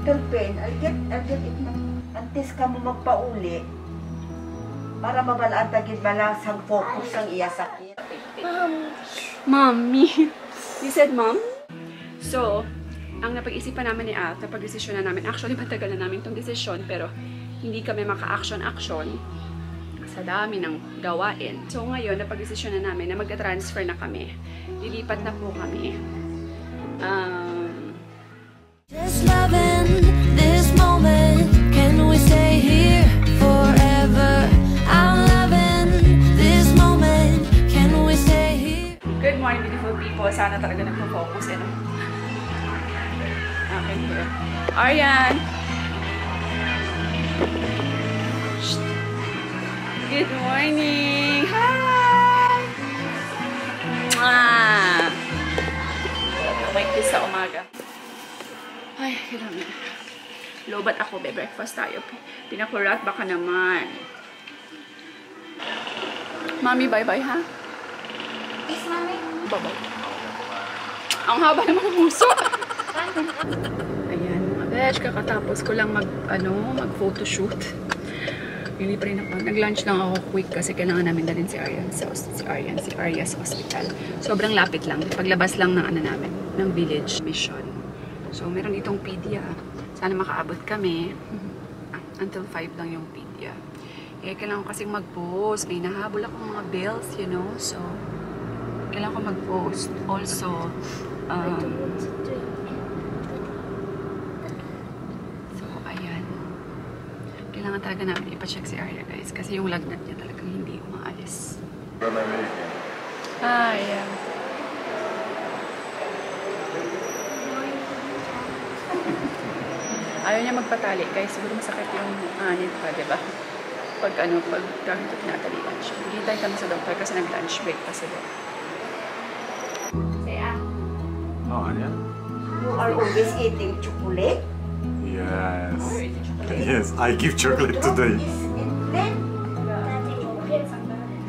Little pain, I'll get, I'll get it na. Antes ka mo magpauli, para mabalaan tagid malasang focus ang iya sakit. Mommy. You said mom? So, ang napag-isipan namin ni Al, napag-desisyon na namin, actually matagal na namin itong desisyon, pero hindi kami maka-action-action sa dami ng gawain. So ngayon, napag-desisyon na namin na mag-transfer na kami. Lilipat na po kami. Um, Just this Sana talaga nagpo-focus, eh, no? Okay, here. Aryan! Good morning! Hi! Mwah! May kiss sa umaga. Ay, kailangan. Lobat ako, be. Breakfast tayo. Pinakurat baka naman. Mami, bye-bye, ha? Yes, mommy. Baba. Ang haba naman ng puso. Ayan, mga besh, kakatapos ko lang mag, ano, mag photoshoot. Hindi pa rin ako. Nag-lunch lang ako quick kasi kailangan namin dalhin si Aryan sa si Aryan, si Arya hospital. Sobrang lapit lang. Paglabas lang ng ano namin, ng village mission. So, meron itong pedia. Sana makaabot kami. Until 5 lang yung pedia. Eh, kailangan ko kasing mag-post. May nahabol akong mga bills, you know. So, kailangan ko mag-post. Also, um, so, ayan. Kailangan talaga namin ipacheck si Arya, guys. Kasi yung lagnat niya talagang hindi umaalis. Ah, yeah. Ayaw niya magpatali, guys. Siguro masakit yung anit pa, di ba? Pag ano, pag kahit natalian siya. Hintay kami sa doktor kasi nag-lunch break pa sila. Oh, Anya? You are always eating chocolate. Yes. Yes, I give chocolate today. Is it plain? Don't give,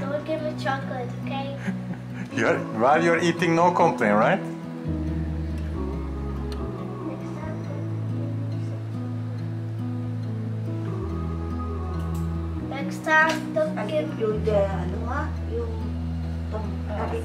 don't give me chocolate, okay? You're, while you're eating, no complaint, right? Next time, don't give give you the, ano ha, yung, tong, tabi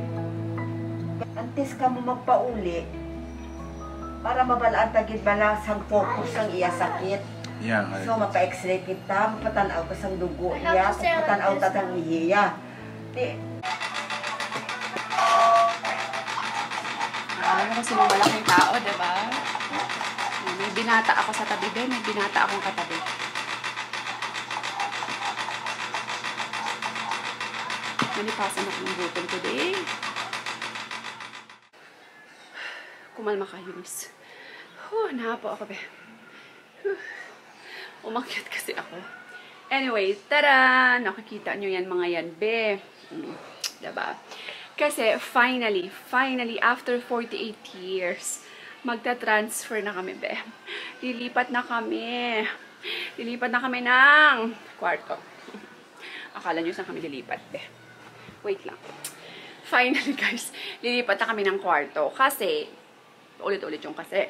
Antes ka mo magpauli, para mabalaan tagid balasang focus ang iya sakit. Yeah, So, mapa-x-ray kita, mapatanaw ka sang dugo I have iya, to stay like mapatanaw ta tang iya. Di, Alam mo kasi malaking tao, di ba? May binata ako sa tabi din, may binata akong katabi. Nalipasan ako ng gutom today. Kumalma ka, Eunice. Huh, nahapo ako, be. Huh. Umakyat kasi ako. Anyway, tara! Nakikita nyo yan mga yan, be. Mm, diba? Kasi finally, finally, after 48 years, magta-transfer na kami, be. Lilipat na kami. Lilipat na kami ng kwarto. Akala nyo saan kami lilipat, be. Wait lang. Finally, guys, lilipat na kami ng kwarto. Kasi, ulit-ulit yung kasi.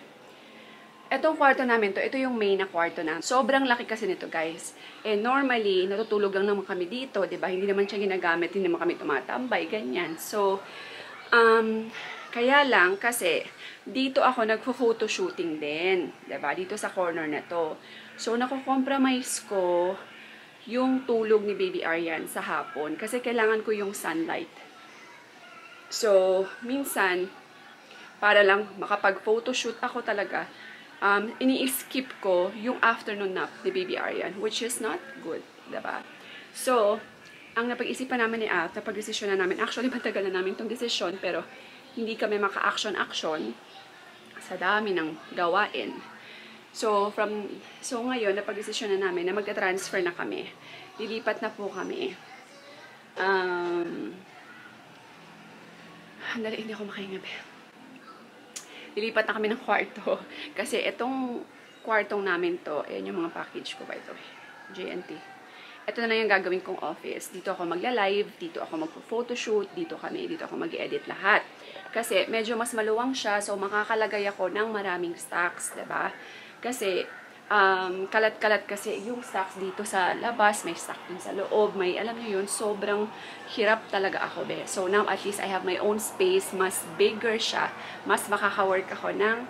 Etong kwarto namin to, ito yung main na kwarto na. Sobrang laki kasi nito, guys. Eh, normally, natutulog lang naman kami dito, di ba? Hindi naman siya ginagamit, hindi naman kami tumatambay, ganyan. So, um, kaya lang, kasi, dito ako nagpo-photo shooting din, di ba? Dito sa corner na to. So, nako-compromise ko yung tulog ni Baby Aryan sa hapon kasi kailangan ko yung sunlight. So, minsan, para lang makapag-photoshoot ako talaga, um, ini-skip ko yung afternoon nap ni Baby Aryan, which is not good, diba? So, ang napag-isipan namin ni Al, napag-desisyon na namin, actually matagal na namin itong desisyon, pero hindi kami maka-action-action sa dami ng gawain. So, from, so ngayon, napag-desisyon na namin na magta-transfer na kami. Lilipat na po kami. Um, Dali, hindi ako makahinga. Lilipat na kami ng kwarto. Kasi itong kwartong namin to, ayan yung mga package ko by the way. JNT. Ito na lang yung gagawin kong office. Dito ako magla-live, dito ako magpo-photoshoot, dito kami, dito ako mag-edit lahat. Kasi medyo mas maluwang siya, so makakalagay ako ng maraming stocks, ba? Kasi um, kalat-kalat kasi yung stocks dito sa labas, may stock din sa loob, may alam niyo yun, sobrang hirap talaga ako be. So now at least I have my own space, mas bigger siya, mas makaka-work ako ng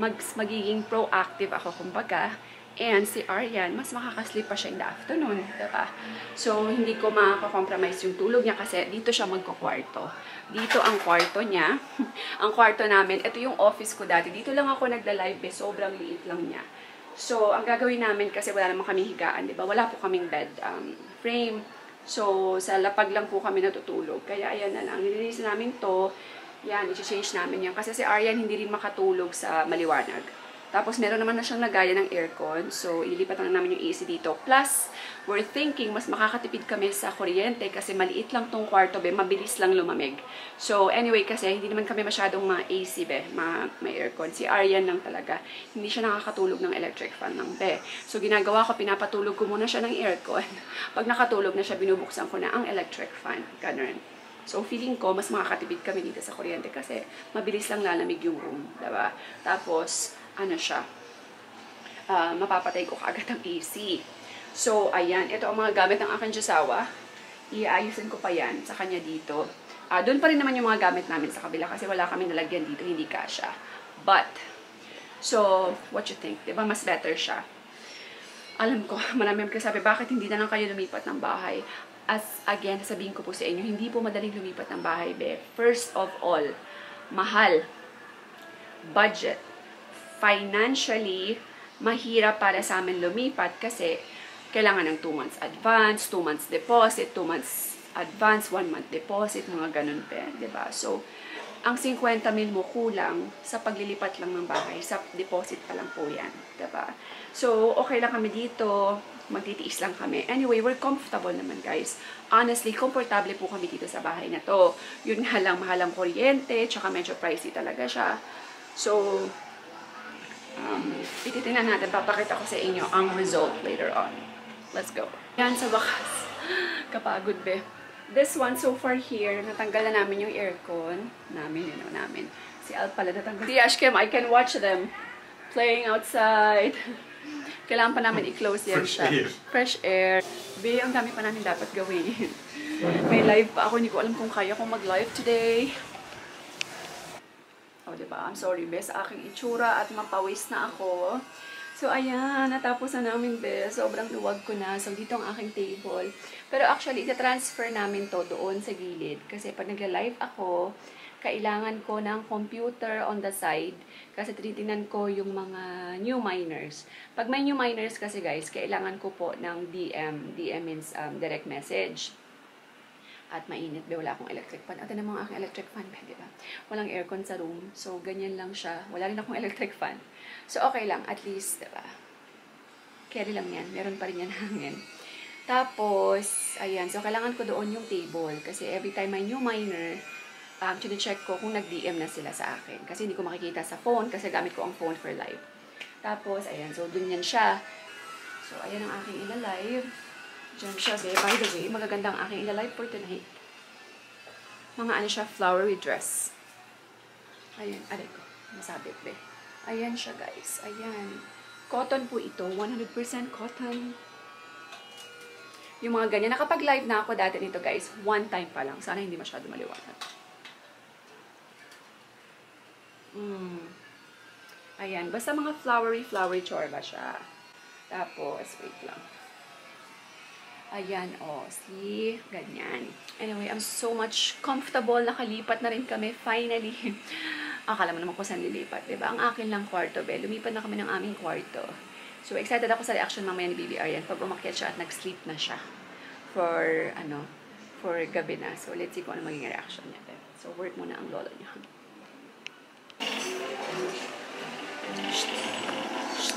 mag, magiging proactive ako kumbaga. And si Aryan, mas makakasleep pa siya in the afternoon, diba? So, hindi ko makaka-compromise yung tulog niya kasi dito siya magkakwarto. Dito ang kwarto niya. ang kwarto namin, ito yung office ko dati. Dito lang ako nagla-live, eh, sobrang liit lang niya. So, ang gagawin namin kasi wala naman kami higaan, di ba? Wala po kaming bed um, frame. So, sa lapag lang po kami natutulog. Kaya, ayan na lang. Nilinis namin to. Yan, i-change namin yan. Kasi si Aryan hindi rin makatulog sa maliwanag. Tapos, meron naman na siyang lagayan ng aircon. So, ilipat lang namin yung AC dito. Plus, we're thinking, mas makakatipid kami sa kuryente kasi maliit lang tong kwarto, be. Mabilis lang lumamig. So, anyway, kasi hindi naman kami masyadong ma-AC, be. Ma may aircon. Si Aryan lang talaga. Hindi siya nakakatulog ng electric fan ng be. So, ginagawa ko, pinapatulog ko muna siya ng aircon. Pag nakatulog na siya, binubuksan ko na ang electric fan. Ganun. So, feeling ko, mas makakatipid kami dito sa kuryente kasi mabilis lang lalamig yung room. Diba? Tapos, ano siya, uh, mapapatay ko kaagad ang AC. So, ayan. Ito ang mga gamit ng aking Diyosawa. Iayusin ko pa yan sa kanya dito. Uh, Doon pa rin naman yung mga gamit namin sa kabila kasi wala kami nalagyan dito, hindi kasha. But, so, what you think? Diba mas better siya? Alam ko, marami mga sabi, bakit hindi na lang kayo lumipat ng bahay? As, again, sabihin ko po sa inyo, hindi po madaling lumipat ng bahay, be. First of all, mahal. Budget financially, mahirap para sa amin lumipat kasi kailangan ng 2 months advance, 2 months deposit, 2 months advance, 1 month deposit, mga ganun pa, ba diba? So, ang 50 mil mo kulang sa paglilipat lang ng bahay, sa deposit pa lang po yan, ba diba? So, okay lang kami dito, magtitiis lang kami. Anyway, we're comfortable naman guys. Honestly, komportable po kami dito sa bahay na to. Yun nga lang, mahal ang kuryente, tsaka medyo pricey talaga siya. So, um, ititingnan natin, papakita ko sa inyo ang result later on. Let's go. Yan, sa wakas. Kapagod, be. This one, so far here, natanggal na namin yung aircon. Namin, yun know, namin. Si Al pala natanggal. Si Ashkem, I can watch them playing outside. Kailangan pa namin i-close yan Fresh siya. air. Fresh air. Be, ang dami pa namin dapat gawin. May live pa ako. Hindi ko alam kung kaya kong mag-live today. O, oh, diba? I'm sorry, be, sa aking itsura at mapawis na ako. So, ayan, natapos na namin, be. Sobrang luwag ko na. So, dito ang aking table. Pero actually, ita-transfer namin to doon sa gilid. Kasi pag nagla-live ako, kailangan ko ng computer on the side kasi tinitingnan ko yung mga new miners. Pag may new miners kasi guys, kailangan ko po ng DM. DM means um, direct message at mainit ba wala akong electric fan. At naman aking electric fan, ba, di ba? Walang aircon sa room. So, ganyan lang siya. Wala rin akong electric fan. So, okay lang. At least, di ba? Carry lang yan. Meron pa rin yan hangin. Tapos, ayan. So, kailangan ko doon yung table. Kasi every time may new miner, um, check ko kung nag-DM na sila sa akin. Kasi hindi ko makikita sa phone kasi gamit ko ang phone for live. Tapos, ayan. So, dun yan siya. So, ayan ang aking ila-live. Diyan siya, be. By the way, magaganda ang aking ila-live for tonight. Mga ano siya, flowery dress. Ayan, alay ko. Masabit, be. Ayan siya, guys. Ayan. Cotton po ito. 100% cotton. Yung mga ganyan. Nakapag-live na ako dati nito, guys. One time pa lang. Sana hindi masyado maliwanag. Mm. Ayan. Basta mga flowery, flowery chorba siya. Tapos, wait lang. Ayan, oh, see? Ganyan. Anyway, I'm so much comfortable. Nakalipat na rin kami, finally. Akala mo naman ko saan lilipat, diba? Ang akin lang kwarto, be. Lumipat na kami ng aming kwarto. So, excited ako sa reaction mamaya ni BBR yan. Pag umakyat siya at nag-sleep na siya for, ano, for gabi na. So, let's see kung ano maging reaction niya. Diba? So, work muna ang lolo niya. Shh. Shh.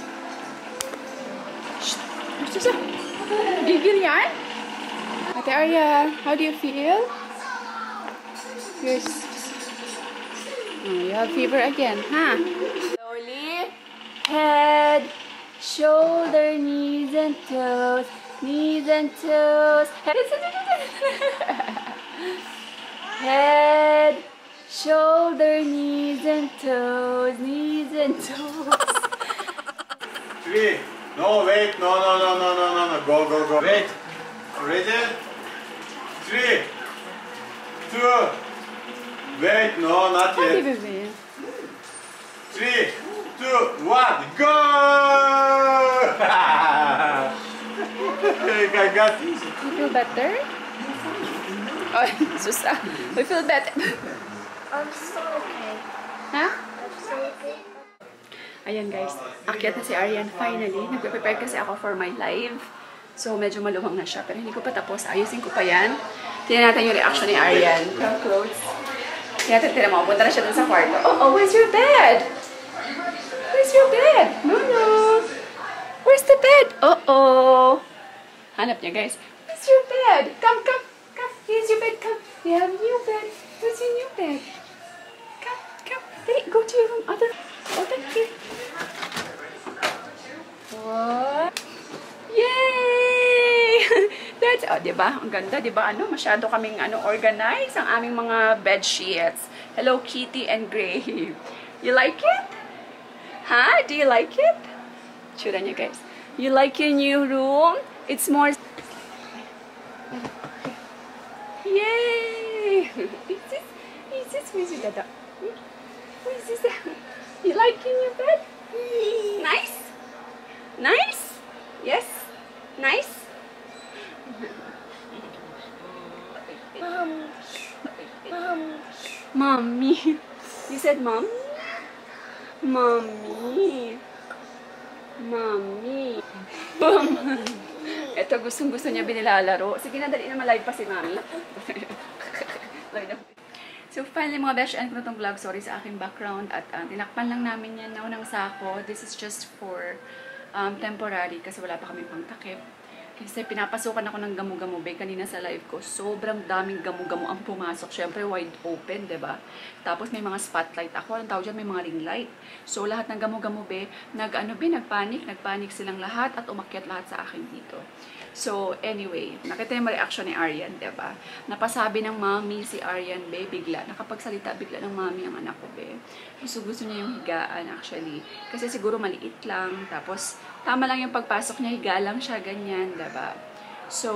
Shh. Shh. Yan? Ate Arya, how do you feel? Yes. Oh, you have fever again, huh? Slowly. Head, shoulder, knees and toes. Knees and toes. Head, Head, shoulder, knees and toes. Knees and toes. Three. No, wait. No, no, no, no, no, no, no. Go, go, go. Wait. Ready? Three. Two. Wait. No, not Hadi yet. bebeğim. Three, two, one, go! I got this. You feel better? Oh, sus ah. We feel better. I'm so okay. ha? I'm so okay. Ayan guys, akyat na si Arian finally. Nagpe-prepare kasi ako for my live. So medyo maluwang na siya. Pero hindi ko pa tapos. Ayusin ko pa yan. Tingnan natin yung reaction ni Arian. From clothes. Tingnan natin, tingnan mo. Punta na siya dun sa kwarto. Oh, oh, where's your bed? Where's your bed? No, no. Where's the bed? Uh-oh. Hanap niya guys. Where's your bed? Come, come, come. Here's your bed. Come. We have a new bed. Where's your new bed? Come, come. Dali, go to your room. Other. Oh, thank you. What? Yay! That's, oh, di ba? Ang ganda, di ba? Ano, masyado kaming ano, organize ang aming mga bed sheets. Hello Kitty and Gray. You like it? Huh? Do you like it? Tsura niya, guys. You like your new room? It's more... Yay! Is this, is this, where's your dada? Where's this? You like your new bed? Nice? Nice? Yes? Nice? Mom. Mom. Mommy. You said mom? Mommy. Mommy. Boom. Ito, gustong gusto niya binilalaro. Sige na, dali na live pa si Mami. So, finally mga besh, end ko na itong vlog. Sorry sa aking background. At uh, tinakpan lang namin yan now ng sako. This is just for um, temporary kasi wala pa kami pang takip. Kasi pinapasukan ako ng gamu-gamu be kanina sa live ko. Sobrang daming gamu-gamu ang pumasok. Siyempre, wide open, ba Tapos may mga spotlight ako. Anong tawag dyan? May mga ring light. So, lahat ng gamu-gamu be, nag-ano be, nagpanik. Nagpanik silang lahat at umakyat lahat sa akin dito. So, anyway, nakita yung reaction ni Aryan, ba Napasabi ng mami si Aryan, be, bigla. Nakapagsalita bigla ng mami ang anak ko, be. Gusto, gusto niya yung higaan, actually. Kasi siguro maliit lang. Tapos, tama lang yung pagpasok niya, higa lang siya, ganyan, ba So,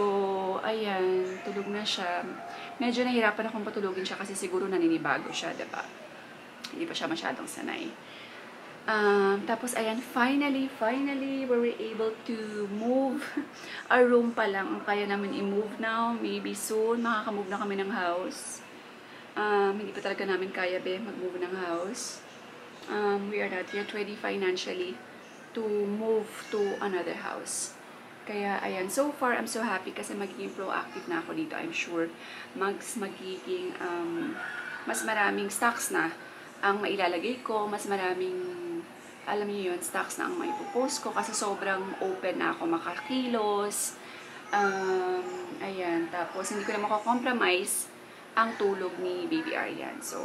ayan, tulog na siya. Medyo nahirapan akong patulogin siya kasi siguro naninibago siya, ba Hindi pa siya masyadong sanay. Um, tapos, ayan, finally, finally, we were able to move. Our room pa lang ang kaya namin i-move now. Maybe soon, makakamove na kami ng house. Um, hindi pa talaga namin kaya, be, mag-move ng house. Um, we are not yet ready financially to move to another house. Kaya, ayan, so far, I'm so happy kasi magiging proactive na ako dito. I'm sure, mas magiging, um, mas maraming stocks na ang mailalagay ko, mas maraming, alam niyo yun, stocks na ang maipopost ko kasi sobrang open na ako makakilos. Um, ayan, tapos hindi ko na makakompromise ang tulog ni Baby Aryan. So,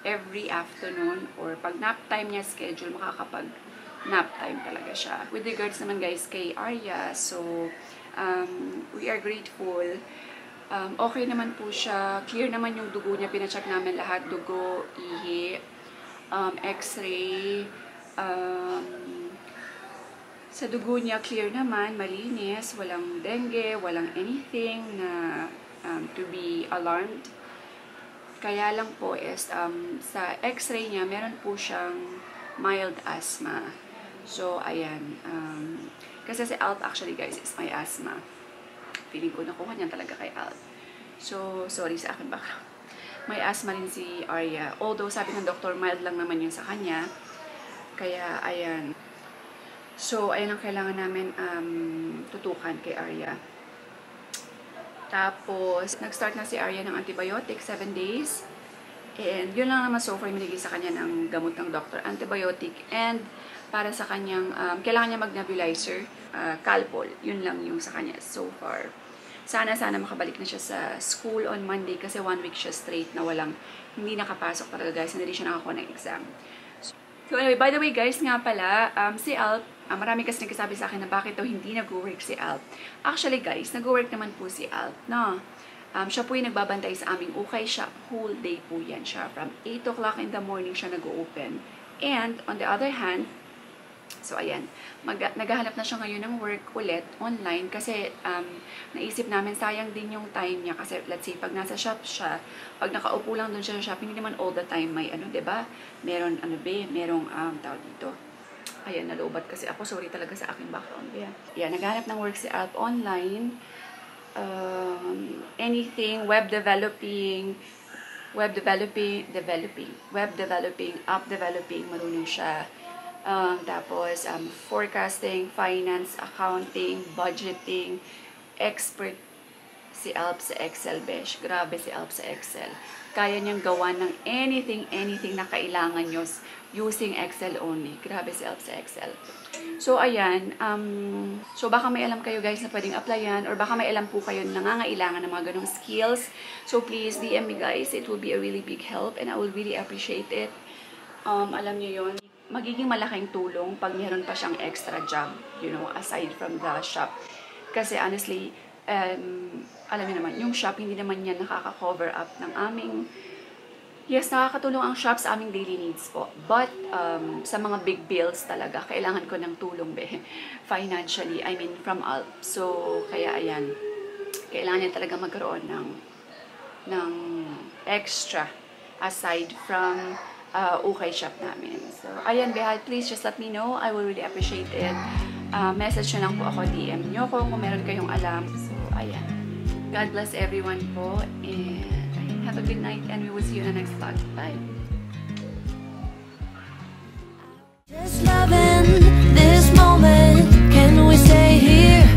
every afternoon or pag nap time niya schedule, makakapag nap time talaga siya. With regards naman guys kay Arya, so um, we are grateful. Um, okay naman po siya. Clear naman yung dugo niya. Pinacheck namin lahat. Dugo, ihi, um, x-ray. Um, sa dugo niya, clear naman, malinis, walang dengue, walang anything na um, to be alarmed. Kaya lang po is, um, sa x-ray niya, meron po siyang mild asthma. So, ayan. Um, kasi si Alt actually guys is my asthma. Feeling ko nakuha niya talaga kay Alt. So, sorry sa akin baka. May asthma rin si Arya. Although, sabi ng doktor, mild lang naman yun sa kanya. Kaya, ayan. So, ayan ang kailangan namin um, tutukan kay Arya. Tapos, nag-start na si Arya ng antibiotic, 7 days. And yun lang naman so far yung sa kanya ng gamot ng doctor, antibiotic, and para sa kanyang, um, kailangan niya mag-nebulizer, uh, Calpol. Yun lang yung sa kanya so far. Sana, sana makabalik na siya sa school on Monday kasi one week siya straight na walang, hindi nakapasok talaga guys, hindi siya nakakuha ng exam. So anyway, by the way guys, nga pala, um, si Alp, uh, marami kasi nagsasabi sa akin na bakit daw hindi nag-work si Alp. Actually guys, nag-work naman po si Alp, no? Um, siya po yung nagbabantay sa aming ukay shop. Whole day po yan siya. From 8 o'clock in the morning siya nag-open. And on the other hand, so ayan, mag, naghahanap na siya ngayon ng work ulit online kasi um, naisip namin sayang din yung time niya kasi let's say pag nasa shop siya, pag nakaupo lang doon siya sa shop, hindi naman all the time may ano, 'di ba? Meron ano be, merong um, tawag dito. Ayan, nalobat kasi ako. Sorry talaga sa aking background. Yeah. yeah, naghahanap ng work si Alp online um, anything web developing, web developing, developing, web developing, app developing, marunong siya. Um, tapos, um, forecasting, finance, accounting, budgeting, expert si Alp sa Excel, besh. Grabe si Alp sa Excel. Kaya niyang gawa ng anything, anything na kailangan nyo using Excel only. Grabe si Alp sa Excel. So, ayan. Um, so, baka may alam kayo guys na pwedeng applyan or baka may alam po kayo na nangangailangan ng mga ganong skills. So, please DM me guys. It will be a really big help and I will really appreciate it. Um, alam niyo yon magiging malaking tulong pag meron pa siyang extra job, you know, aside from the shop. Kasi honestly, um, alam niyo naman, yung shop, hindi naman yan nakaka-cover up ng aming Yes, nakakatulong ang shop sa aming daily needs po. But um, sa mga big bills talaga, kailangan ko ng tulong be, financially. I mean, from Alp. So, kaya ayan, kailangan niya talaga magkaroon ng, ng extra aside from uh, ukay shop namin. So, ayan, Behal, please just let me know. I will really appreciate it. Uh, message nyo lang po ako, DM nyo ko kung meron kayong alam. So, ayan. God bless everyone po. And ayan, have a good night and we will see you in the next vlog. Bye! Just loving this moment Can we stay here?